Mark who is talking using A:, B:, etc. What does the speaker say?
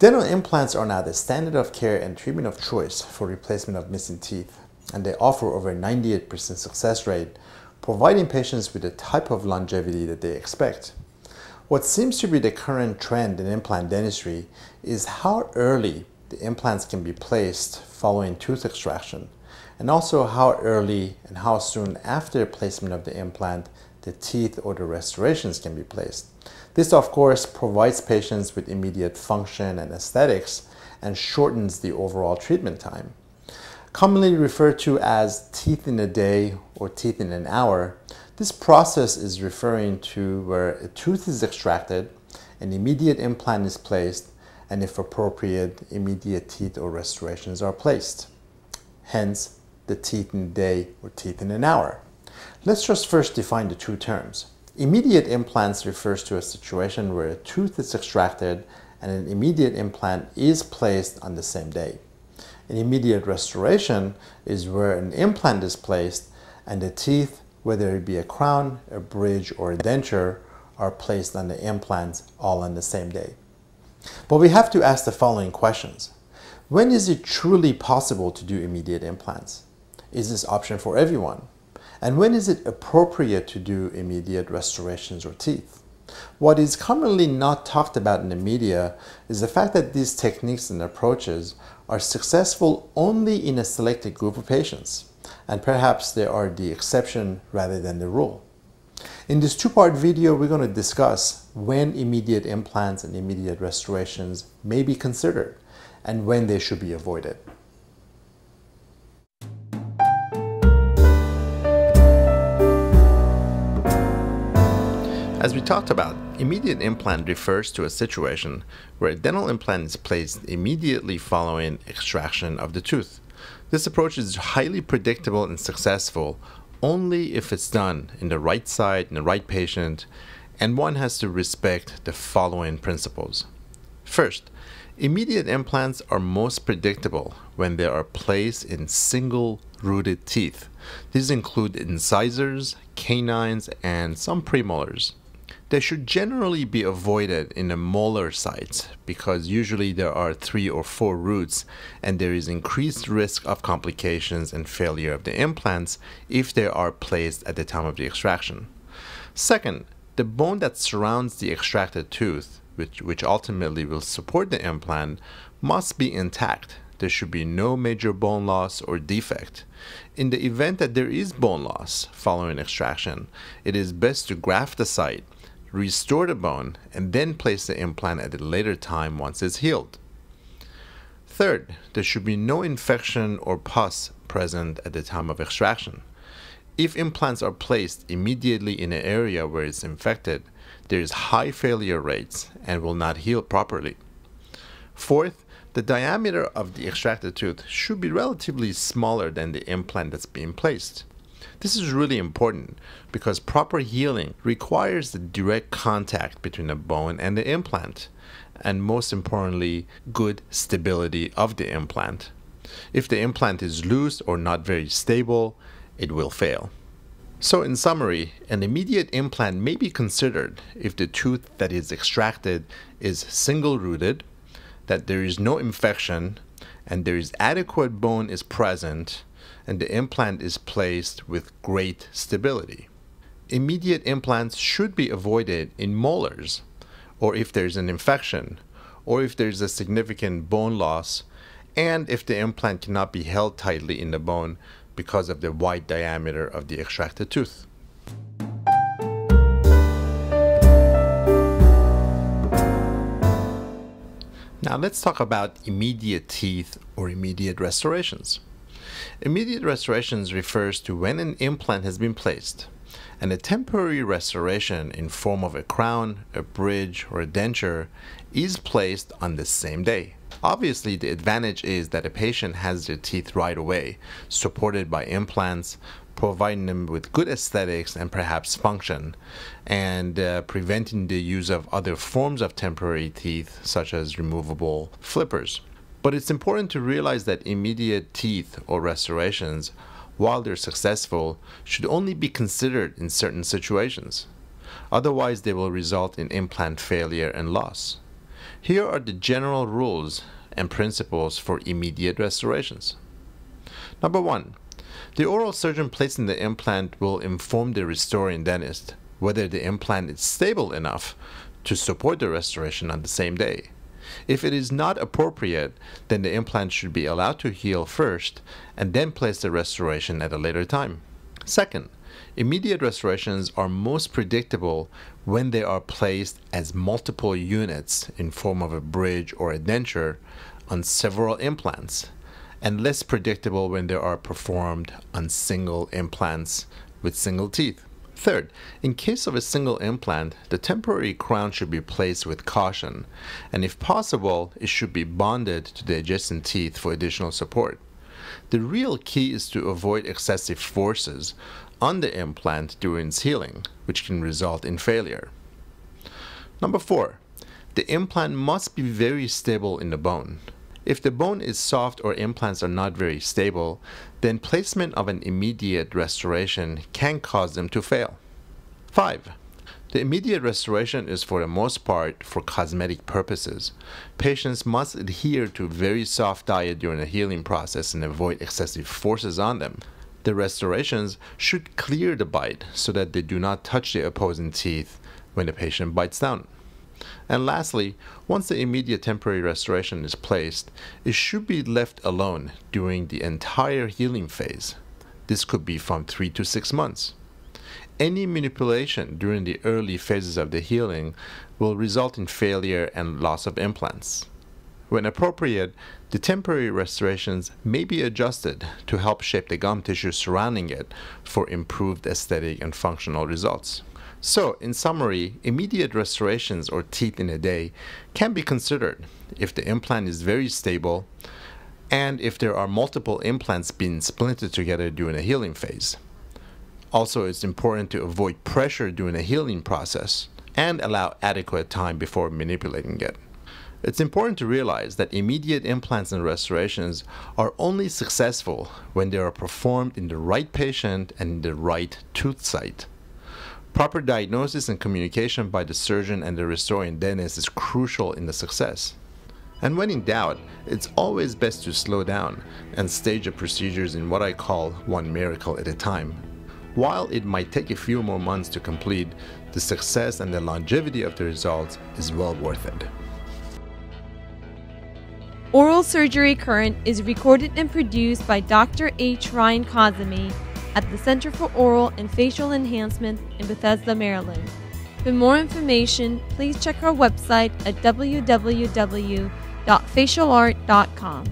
A: Dental implants are now the standard of care and treatment of choice for replacement of missing teeth, and they offer over 98% success rate, providing patients with the type of longevity that they expect. What seems to be the current trend in implant dentistry is how early the implants can be placed following tooth extraction, and also how early and how soon after placement of the implant the teeth or the restorations can be placed. This, of course, provides patients with immediate function and aesthetics and shortens the overall treatment time. Commonly referred to as teeth in a day or teeth in an hour, this process is referring to where a tooth is extracted, an immediate implant is placed, and if appropriate, immediate teeth or restorations are placed. Hence, the teeth in a day or teeth in an hour. Let's just first define the two terms. Immediate implants refers to a situation where a tooth is extracted and an immediate implant is placed on the same day. An immediate restoration is where an implant is placed and the teeth, whether it be a crown, a bridge, or a denture, are placed on the implants all on the same day. But we have to ask the following questions. When is it truly possible to do immediate implants? Is this option for everyone? And when is it appropriate to do immediate restorations or teeth? What is commonly not talked about in the media is the fact that these techniques and approaches are successful only in a selected group of patients, and perhaps they are the exception rather than the rule. In this two-part video, we're going to discuss when immediate implants and immediate restorations may be considered and when they should be avoided. As we talked about, immediate implant refers to a situation where a dental implant is placed immediately following extraction of the tooth. This approach is highly predictable and successful only if it's done in the right site, in the right patient, and one has to respect the following principles. First, immediate implants are most predictable when they are placed in single rooted teeth. These include incisors, canines, and some premolars. They should generally be avoided in the molar sites because usually there are three or four roots and there is increased risk of complications and failure of the implants if they are placed at the time of the extraction. Second, the bone that surrounds the extracted tooth, which, which ultimately will support the implant, must be intact. There should be no major bone loss or defect. In the event that there is bone loss following extraction, it is best to graft the site restore the bone, and then place the implant at a later time once it's healed. Third, there should be no infection or pus present at the time of extraction. If implants are placed immediately in an area where it's infected, there is high failure rates and will not heal properly. Fourth, the diameter of the extracted tooth should be relatively smaller than the implant that's being placed. This is really important because proper healing requires the direct contact between the bone and the implant, and most importantly, good stability of the implant. If the implant is loose or not very stable, it will fail. So, in summary, an immediate implant may be considered if the tooth that is extracted is single rooted, that there is no infection, and there is adequate bone is present, and the implant is placed with great stability. Immediate implants should be avoided in molars, or if there's an infection, or if there's a significant bone loss, and if the implant cannot be held tightly in the bone because of the wide diameter of the extracted tooth. Now let's talk about immediate teeth or immediate restorations. Immediate restorations refers to when an implant has been placed, and a temporary restoration in form of a crown, a bridge, or a denture is placed on the same day. Obviously, the advantage is that a patient has their teeth right away, supported by implants, providing them with good aesthetics and perhaps function, and uh, preventing the use of other forms of temporary teeth, such as removable flippers. But it's important to realize that immediate teeth or restorations, while they're successful, should only be considered in certain situations. Otherwise, they will result in implant failure and loss. Here are the general rules and principles for immediate restorations. Number one, the oral surgeon placing the implant will inform the restoring dentist whether the implant is stable enough to support the restoration on the same day. If it is not appropriate, then the implant should be allowed to heal first and then place the restoration at a later time. Second, immediate restorations are most predictable when they are placed as multiple units in form of a bridge or a denture on several implants and less predictable when they are performed on single implants with single teeth. Third, in case of a single implant, the temporary crown should be placed with caution, and if possible, it should be bonded to the adjacent teeth for additional support. The real key is to avoid excessive forces on the implant during its healing, which can result in failure. Number four, the implant must be very stable in the bone. If the bone is soft or implants are not very stable, then placement of an immediate restoration can cause them to fail. 5. The immediate restoration is for the most part for cosmetic purposes. Patients must adhere to a very soft diet during the healing process and avoid excessive forces on them. The restorations should clear the bite so that they do not touch the opposing teeth when the patient bites down. And lastly, once the immediate temporary restoration is placed, it should be left alone during the entire healing phase. This could be from 3 to 6 months. Any manipulation during the early phases of the healing will result in failure and loss of implants. When appropriate, the temporary restorations may be adjusted to help shape the gum tissue surrounding it for improved aesthetic and functional results. So, in summary, immediate restorations or teeth in a day can be considered if the implant is very stable and if there are multiple implants being splinted together during a healing phase. Also, it's important to avoid pressure during the healing process and allow adequate time before manipulating it. It's important to realize that immediate implants and restorations are only successful when they are performed in the right patient and in the right tooth site. Proper diagnosis and communication by the surgeon and the restoring dentist is crucial in the success. And when in doubt, it's always best to slow down and stage the procedures in what I call one miracle at a time. While it might take a few more months to complete, the success and the longevity of the results is well worth it.
B: Oral Surgery Current is recorded and produced by Dr. H. Ryan Kazemi at the Center for Oral and Facial Enhancement in Bethesda, Maryland. For more information, please check our website at www.facialart.com.